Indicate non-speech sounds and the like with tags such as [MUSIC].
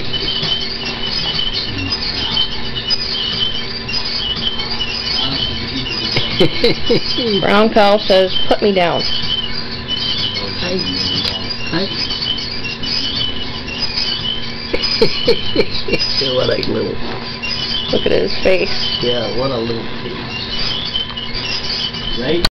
[LAUGHS] Brown cow says, put me down. Hi. [LAUGHS] Hi. what a little, Look at his face. yeah, what a little face. Right?